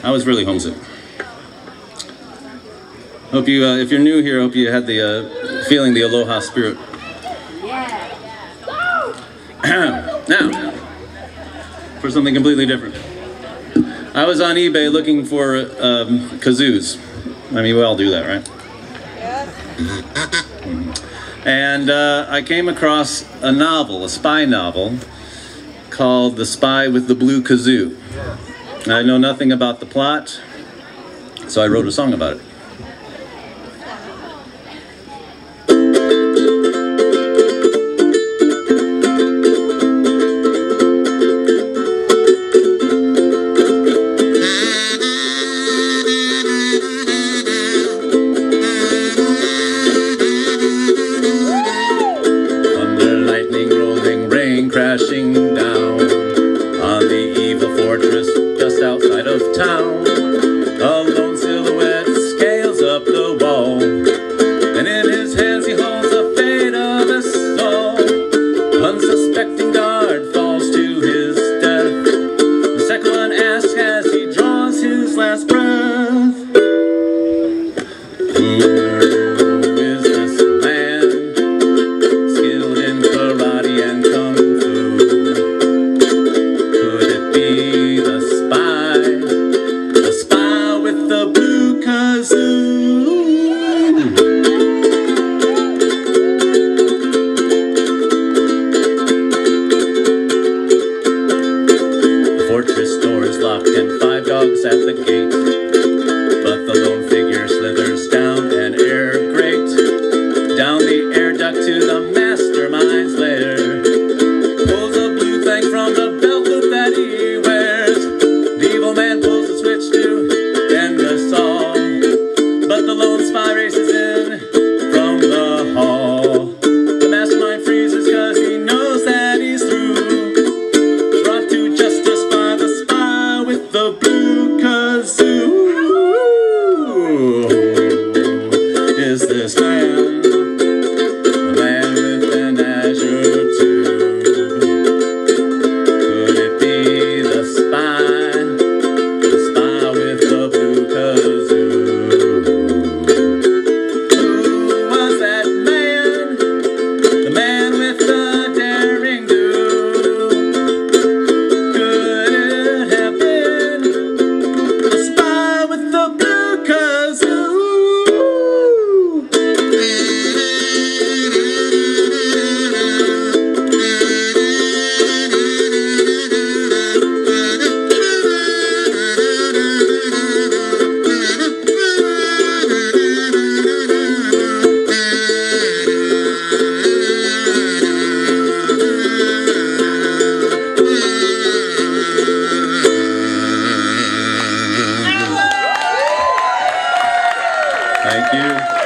I was really homesick. Hope you, uh, if you're new here, hope you had the uh, feeling the aloha spirit. now, for something completely different. I was on eBay looking for um, kazoos. I mean, we all do that, right? And uh, I came across a novel, a spy novel, called The Spy with the Blue Kazoo. I know nothing about the plot, so I wrote a song about it. Town. The blue kazoo? The fortress door is locked and five dogs at the gate. Spy races Thank you.